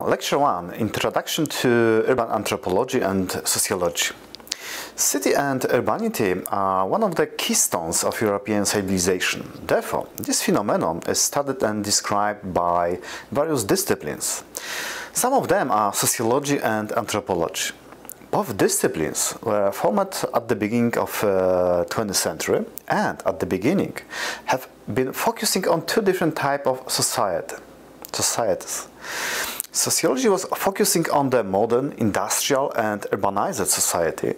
Lecture 1 Introduction to Urban Anthropology and Sociology. City and urbanity are one of the keystones of European civilization. Therefore, this phenomenon is studied and described by various disciplines. Some of them are sociology and anthropology. Both disciplines were formed at the beginning of uh, 20th century and at the beginning have been focusing on two different types of society, societies. Sociology was focusing on the modern, industrial and urbanized society,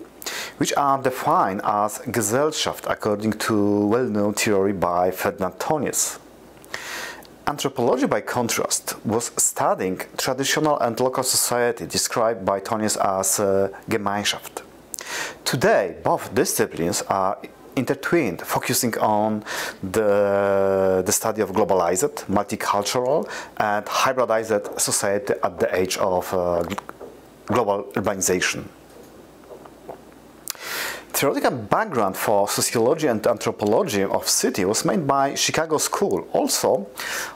which are defined as Gesellschaft according to well-known theory by Ferdinand Tönnies. Anthropology, by contrast, was studying traditional and local society described by Tönnies as uh, Gemeinschaft. Today, both disciplines are intertwined, focusing on the, the study of globalized, multicultural, and hybridized society at the age of uh, global urbanization. Theoretical background for sociology and anthropology of city was made by Chicago School, also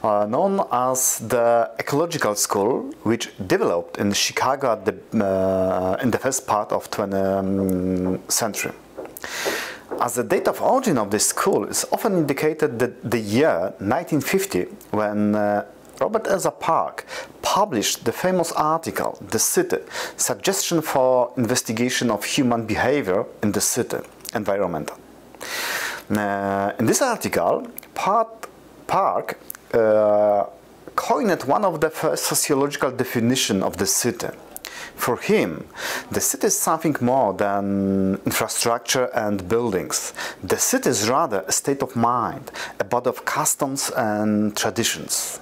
uh, known as the Ecological School, which developed in Chicago the, uh, in the first part of 20th um, century. As the date of origin of this school is often indicated that the year 1950 when uh, Robert Ezra Park published the famous article, The City, Suggestion for Investigation of Human Behavior in the City, Environment. Uh, in this article, Park, Park uh, coined one of the first sociological definition of the city, for him, the city is something more than infrastructure and buildings. The city is rather a state of mind, a body of customs and traditions.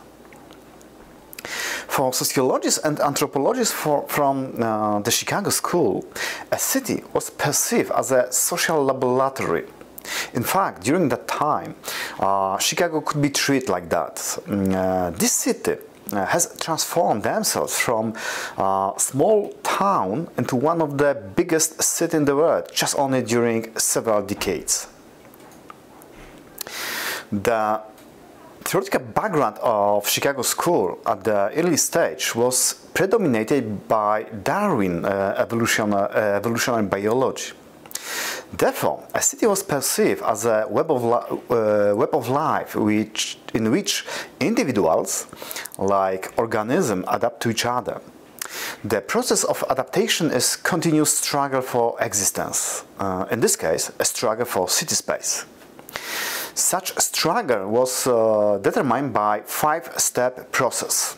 For sociologists and anthropologists for, from uh, the Chicago School, a city was perceived as a social laboratory. In fact, during that time, uh, Chicago could be treated like that. Mm, uh, this city has transformed themselves from a uh, small town into one of the biggest cities in the world just only during several decades. The theoretical background of Chicago School at the early stage was predominated by Darwin uh, evolutionary, uh, evolutionary biology. Therefore, a city was perceived as a web of, uh, web of life which, in which individuals, like organisms, adapt to each other. The process of adaptation is continuous struggle for existence, uh, in this case, a struggle for city space. Such struggle was uh, determined by five-step process.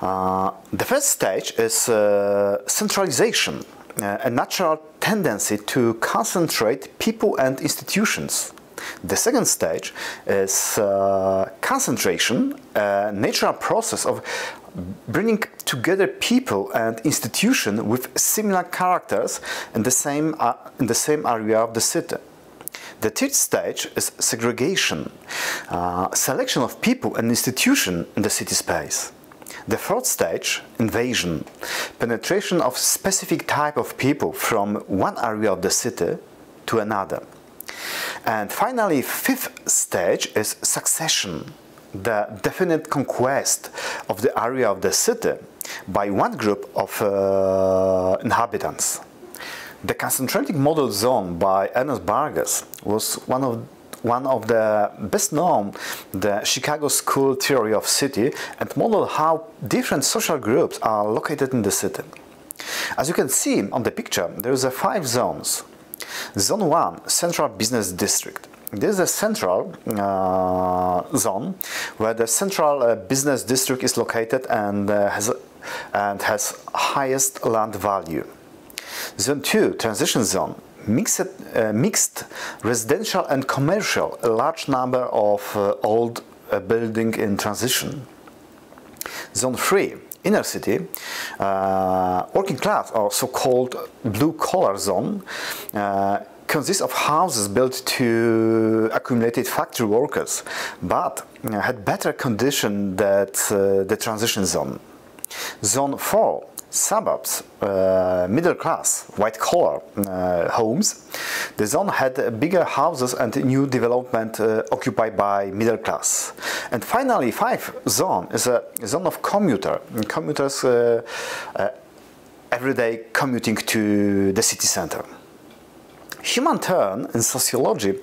Uh, the first stage is uh, centralization a natural tendency to concentrate people and institutions. The second stage is uh, concentration, a natural process of bringing together people and institutions with similar characters in the same, uh, in the same area of the city. The third stage is segregation, uh, selection of people and institutions in the city space. The fourth stage, invasion, penetration of specific type of people from one area of the city to another. And finally, fifth stage is succession, the definite conquest of the area of the city by one group of uh, inhabitants. The concentric model zone by Ernest Burgess was one of one of the best known, the Chicago School theory of city, and model how different social groups are located in the city. As you can see on the picture, there is a five zones. Zone 1, Central Business District. This is a central uh, zone where the central uh, business district is located and, uh, has, and has highest land value. Zone 2, Transition Zone mixed, uh, mixed residential and commercial, a large number of uh, old uh, building in transition. Zone 3, inner city, uh, working class or so-called blue-collar zone, uh, consists of houses built to accumulated factory workers, but uh, had better condition than the transition zone. Zone 4, suburbs, uh, middle class, white collar uh, homes. The zone had bigger houses and new development uh, occupied by middle class. And finally, five zone is a zone of commuter. Commuters uh, uh, every day commuting to the city center. Human turn in sociology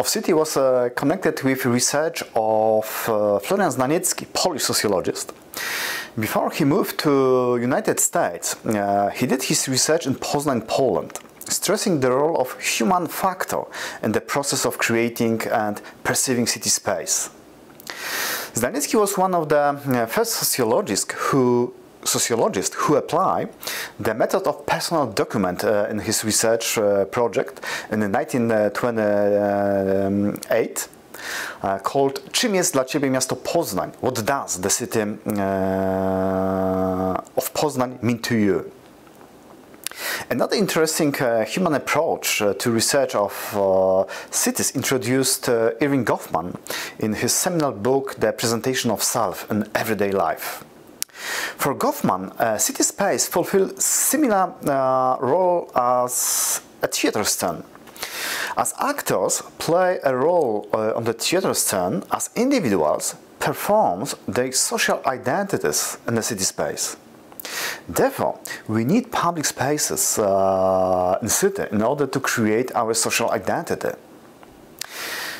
of city was uh, connected with research of Florian Znaniecki, Polish sociologist. Before he moved to United States, uh, he did his research in Poznan, Poland, stressing the role of human factor in the process of creating and perceiving city space. Znaniecki was one of the uh, first sociologists who sociologist who apply the method of personal document uh, in his research uh, project in 1928 uh, called Czym jest dla Ciebie miasto Poznań? What does the city of Poznań mean to you? Another interesting uh, human approach uh, to research of uh, cities introduced Erving Goffman in his seminal book The Presentation of Self in Everyday Life. For Goffman, city space fulfilled similar role as a theater scene. As actors play a role uh, on the theater scene, as individuals perform their social identities in the city space. Therefore, we need public spaces uh, in city in order to create our social identity.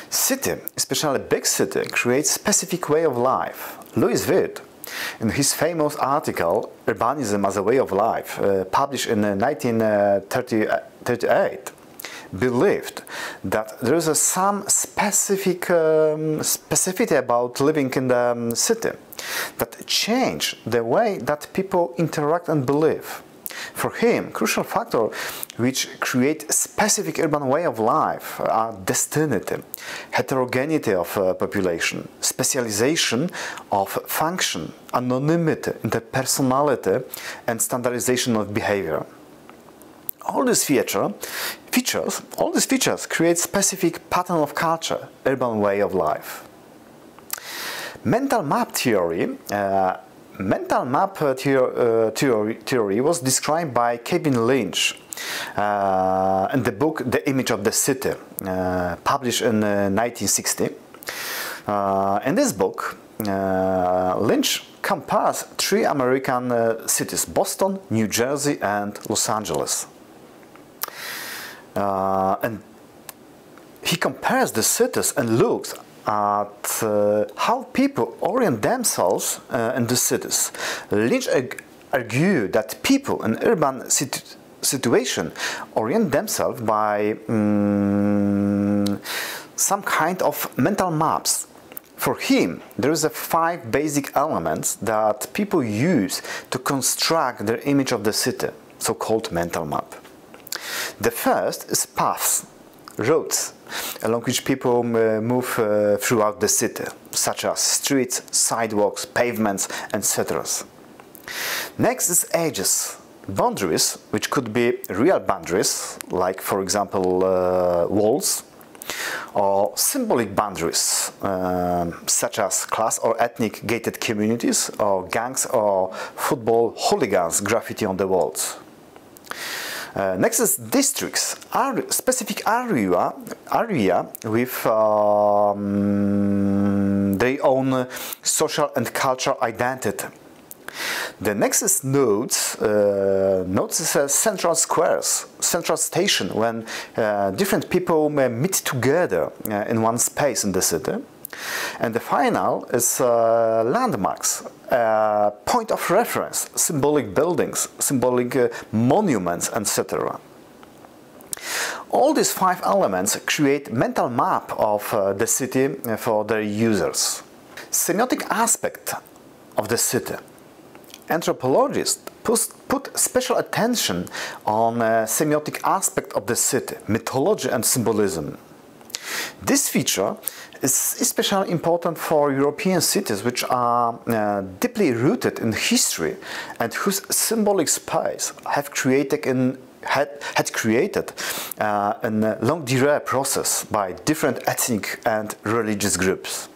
City, especially big city, creates specific way of life. Louis Wirth in his famous article, Urbanism as a Way of Life, uh, published in 1938, believed that there is some specific um, specificity about living in the um, city that change the way that people interact and believe. For him, crucial factor which create specific urban way of life are destinity, heterogeneity of uh, population, specialization of function, anonymity, interpersonality, and standardization of behavior. All these feature, features, all these features create specific pattern of culture, urban way of life. Mental map theory uh, mental map uh, theory, theory, was described by Kevin Lynch uh, in the book The Image of the City, uh, published in 1960. in this book, Lynch compares three American cities, Boston, New Jersey and Los Angeles. And he compares the cities and looks at uh, how people orient themselves uh, in the cities. Lynch argued that people in urban situ situation orient themselves by um, some kind of mental maps. For him, there is a five basic elements that people use to construct their image of the city, so-called mental map. The first is paths, roads, along which people uh, move uh, throughout the city, such as streets, sidewalks, pavements, etc. Next is edges, boundaries, which could be real boundaries, like for example uh, walls, or symbolic boundaries, um, such as class or ethnic gated communities, or gangs or football hooligans graffiti on the walls. Uh, next is districts, are specific area, area with um, their own social and cultural identity. The next is nodes. Uh, nodes is a central squares, central station when uh, different people may meet together uh, in one space in the city. And the final is uh, landmarks, uh, point of reference, symbolic buildings, symbolic uh, monuments, etc. All these five elements create mental map of uh, the city for their users. Semiotic aspect of the city. Anthropologists put special attention on uh, semiotic aspect of the city, mythology and symbolism. This feature is especially important for European cities which are uh, deeply rooted in history and whose symbolic space have created had, had created uh, a longue durée process by different ethnic and religious groups.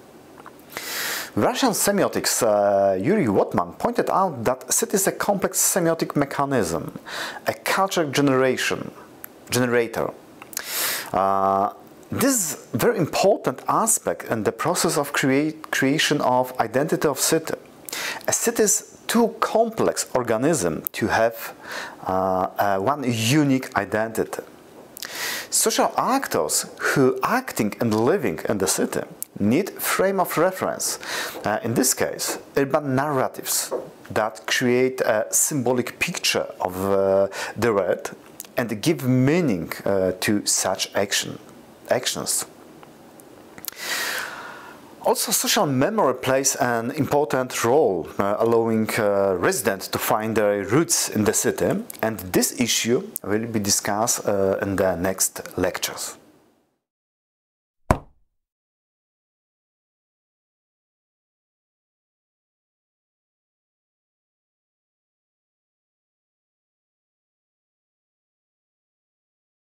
Russian semiotics uh, Yuri Lotman pointed out that city is a complex semiotic mechanism, a culture generation generator. Uh, this very important aspect in the process of create, creation of identity of city. A city is too complex organism to have uh, one unique identity. Social actors who acting and living in the city need frame of reference. Uh, in this case, urban narratives that create a symbolic picture of uh, the world and give meaning uh, to such action, actions. Also, social memory plays an important role, uh, allowing uh, residents to find their roots in the city, and this issue will be discussed uh, in the next lectures.